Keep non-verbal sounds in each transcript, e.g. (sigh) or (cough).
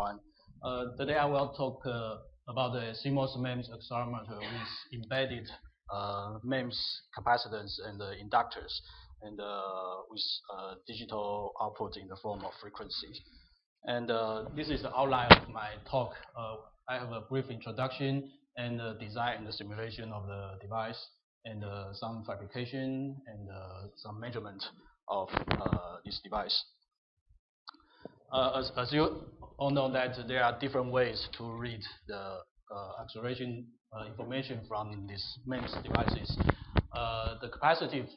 Uh, today I will talk uh, about the CMOS MEMS accelerometer with embedded uh, MEMS capacitance and inductors and with digital output in the form of frequency. And this is the outline of my talk. I have a brief introduction and the design and the simulation of the device and uh, some fabrication and uh, some measurement of uh, this device. As, as, you all know that there are different ways to read the acceleration information from these MEMS devices. the capacitive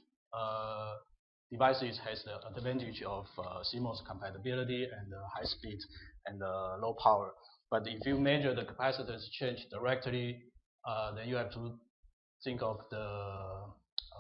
devices has the advantage of uh, CMOS compatibility and uh, high speed and uh, low power. But if you measure the capacitance change directly, uh, then you have to think of the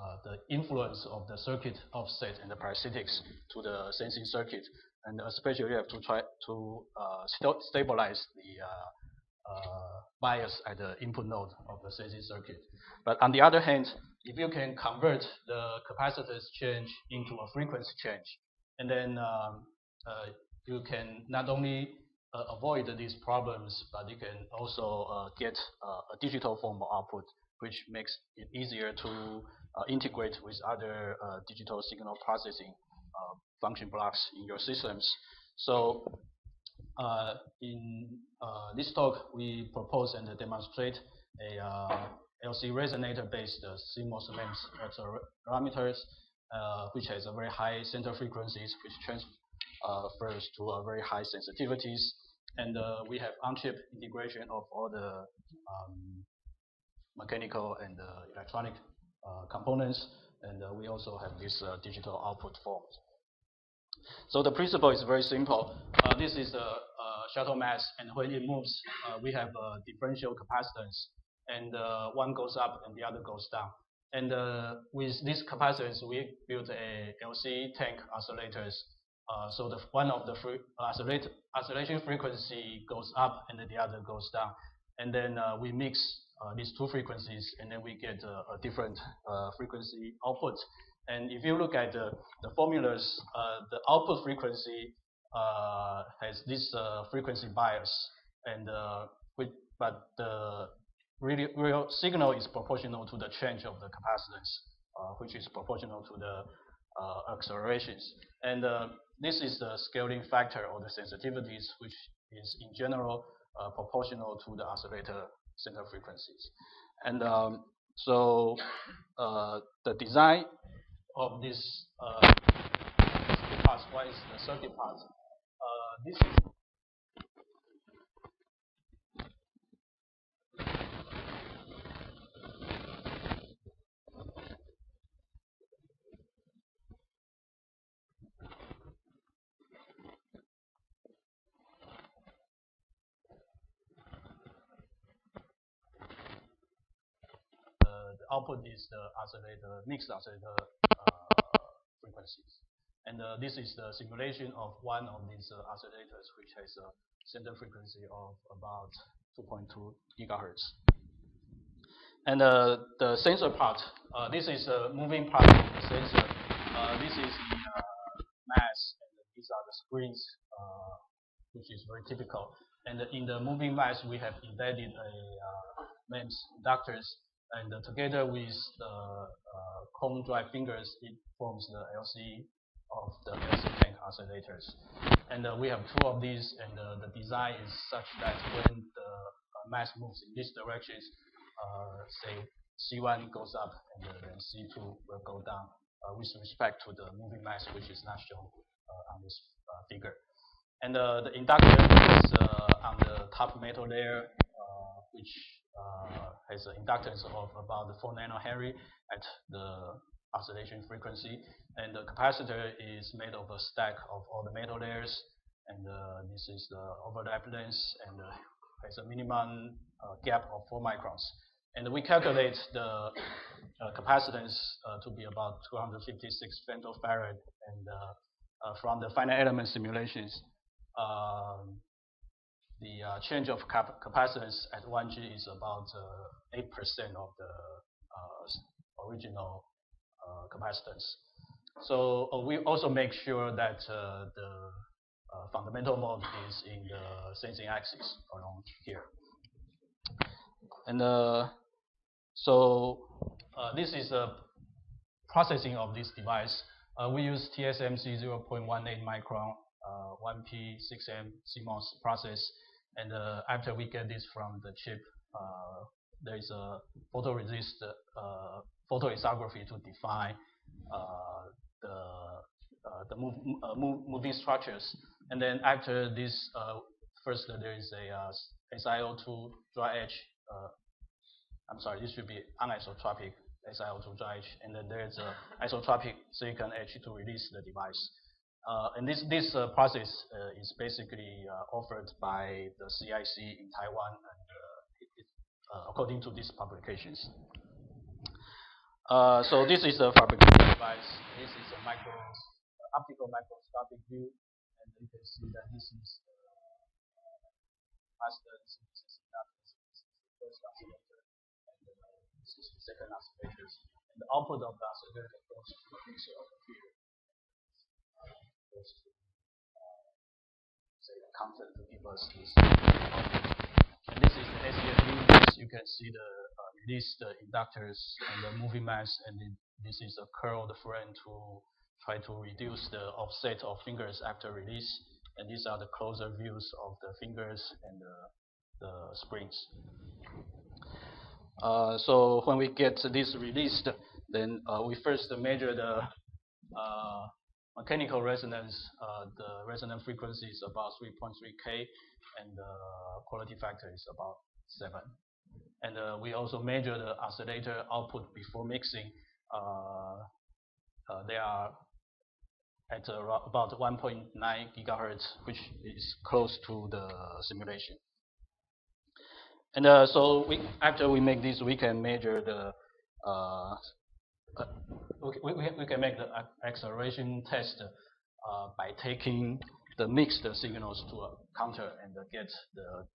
uh, the influence of the circuit offset and the parasitics to the sensing circuit, and especially you have to try to uh, st stabilize the uh, uh, bias at the input node of the sensing circuit. But on the other hand, if you can convert the capacitance change into a frequency change, and then um, uh, you can not only uh, avoid these problems, but you can also get a digital form of output, which makes it easier to integrate with other digital signal processing function blocks in your systems. So uh, in uh, this talk, we propose and demonstrate a uh, LC resonator-based CMOS MEMS accelerometers, which has a very high center frequencies, which transfers to a very high sensitivities and uh, we have on-chip integration of all the um, mechanical and uh, electronic uh, components. And uh, we also have this uh, digital output forms. So the principle is very simple. Uh, this is a, shuttle mass, and when it moves, we have a differential capacitance. And one goes up and the other goes down. And with this capacitance, we built a LC tank oscillators uh, so the one of the oscillate, oscillation frequency goes up and the other goes down. And then uh, we mix uh, these two frequencies and then we get a, a different uh, frequency output. And if you look at the, the formulas, uh, the output frequency uh, has this frequency bias. And but the real, real signal is proportional to the change of the capacitance, which is proportional to the accelerations. And this is the scaling factor or the sensitivities, which is in general uh, proportional to the oscillator center frequencies. And um, so uh, the design of this uh, part, the circuit part. Uh, this is the output is the oscillator, mixed oscillator uh, frequencies. And uh, this is the simulation of one of these uh, oscillators, which has a center frequency of about 2.2 gigahertz. And uh, the sensor part, uh, this is the moving part of the sensor. Uh, this is the mass, and these are the springs, which is very typical. And in the moving mass, we have embedded a MEMS inductors and uh, together with the uh, comb drive fingers, it forms the LC of the LC tank oscillators. And uh, we have two of these, and the design is such that when the mass moves in these directions, say C1 goes up and then C2 will go down uh, with respect to the moving mass, which is not shown uh, on this uh, figure. And the inductor is on the top metal layer, which uh, has an inductance of about 4 nanohenry at the oscillation frequency. And the capacitor is made of a stack of all the metal layers. And uh, this is the overlap length and uh, has a minimum uh, gap of 4 microns. And we calculate the uh, capacitance uh, to be about 256 femtofarad. And from the finite element simulations, um, the uh, change of cap capacitance at 1G is about 8% uh, of the uh, original uh, capacitance. So uh, we also make sure that uh, the fundamental mode is in the sensing axis along here. And so this is a processing of this device. we use TSMC 0.18 micron 1P6M CMOS process. And uh, after we get this from the chip, uh, there is a photoresist uh, photolithography to define the the move, uh, move, moving structures. And then after this, uh, first uh, there is a SiO2 dry etch. I'm sorry, this should be anisotropic SiO2 dry etch, and then there's a isotropic silicon etch to release the device. Uh, and this this uh, process uh, is basically offered by the CIC in Taiwan, and it, it, according to these publications. so this is the fabrication device. This is a micro optical microscopic view, and you can see that this is uh, master synthesis first oscillator, and uh, this is the second oscillator. And the output of the oscillator goes to the mixer over here. To uh, say the content to give us this. And this is the SEM You can see the uh, the inductors and the moving mass, and this is a curled frame to try to reduce the offset of fingers after release. And these are the closer views of the fingers and the, the springs. Uh, so when we get this released, then uh, we first measure the uh, mechanical resonance. Uh, the resonance frequency is about 3.3K, and the quality factor is about 7. And uh, we also measure the oscillator output before mixing. Uh, they are at about 1.9 gigahertz, which is close to the simulation. And uh, so we, after we make this, we can measure the, uh, we, we, can make the acceleration test uh, by taking the mixed signals to a counter and get the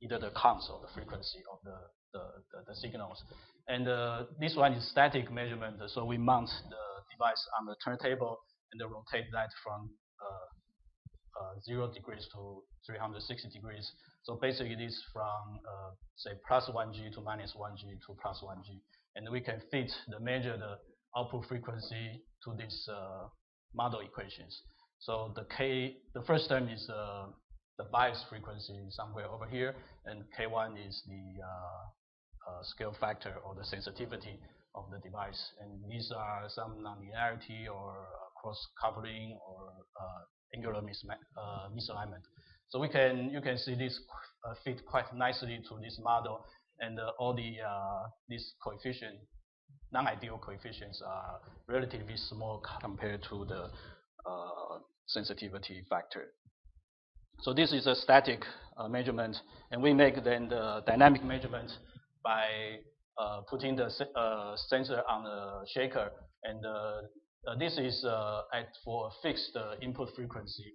either the counts or the frequency of the, the, the, the signals. And uh, this one is static measurement, so we mount the device on the turntable and then rotate that from uh, uh, 0 degrees to 360 degrees. So basically it is from uh, say plus 1G to minus 1G to plus 1G. And we can fit the measure the output frequency to these model equations. So the K, the first term is uh, the bias frequency somewhere over here, and K1 is the uh, uh, scale factor or the sensitivity of the device. And these are some nonlinearity or cross coupling or uh, angular uh, misalignment. So we can you can see this uh, fit quite nicely to this model, and all the these coefficient non-ideal coefficients are relatively small compared to the sensitivity factor. So this is a static uh, measurement, and we make then the dynamic measurement by uh, putting the uh, sensor on the shaker and uh, this is uh, at for a fixed uh, input frequency.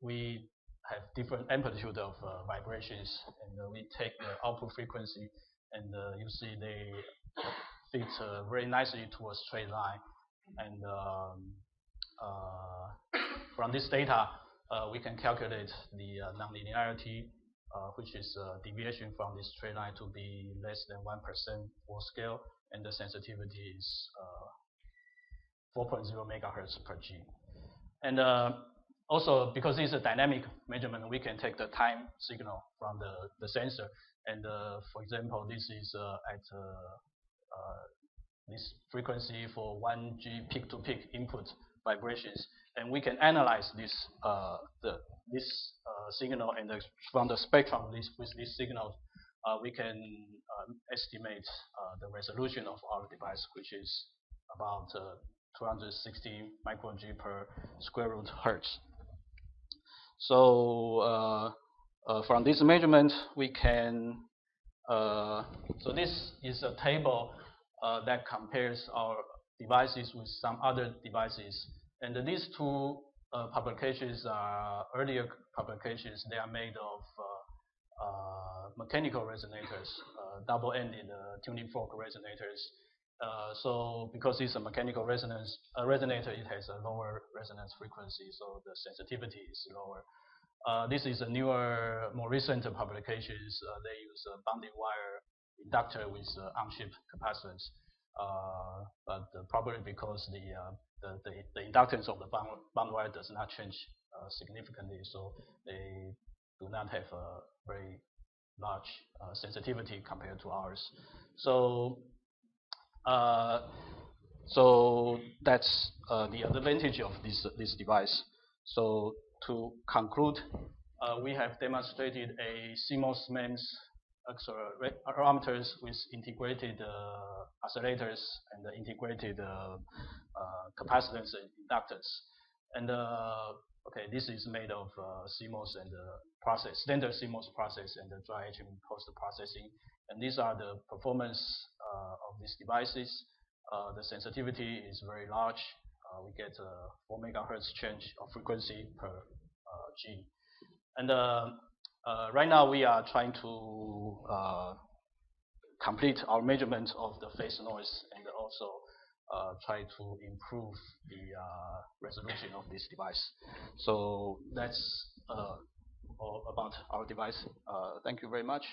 we have different amplitude of vibrations, and we take the output frequency, and you see they fit very nicely to a straight line. And um, (coughs) from this data, we can calculate the nonlinearity uh, which is deviation from this straight line to be less than 1% for scale, and the sensitivity is uh, 4.0 megahertz per G. And uh, also, because it's a dynamic measurement, we can take the time signal from the, the sensor. And uh, for example, this is uh, at uh, uh, this frequency for 1G peak-to-peak input vibrations. And we can analyze this, uh, the, this signal and the, from the spectrum this, with this signal, we can um, estimate the resolution of our device, which is about 260 microg per square root hertz. So uh, uh, from this measurement, we can, uh, so this is a table uh, that compares our devices with some other devices. And these two uh, publications are earlier publications. They are made of uh, mechanical resonators, double-ended tuning fork resonators. Uh, so because it's a mechanical resonance resonator, it has a lower resonance frequency, so the sensitivity is lower. Uh, this is a newer, more recent publications. Uh, they use a bonding wire inductor with on-chip capacitance. but probably because the, the, the, the, inductance of the bond, bond wire does not change significantly, so they do not have a very large uh, sensitivity compared to ours. So, uh, so that's uh, the advantage of this this device. So to conclude, uh, we have demonstrated a CMOS MEMS accelerometers with integrated uh, oscillators and integrated uh, capacitance and inductance. And okay, this is made of CMOS and process, standard CMOS process and the dry etching post processing. And these are the performance uh, of these devices. Uh, the sensitivity is very large. Uh, we get a 4 megahertz change of frequency per G. And right now we are trying to complete our measurement of the phase noise and also uh, try to improve the uh, resolution of this device. So that's uh, about our device. Uh, thank you very much.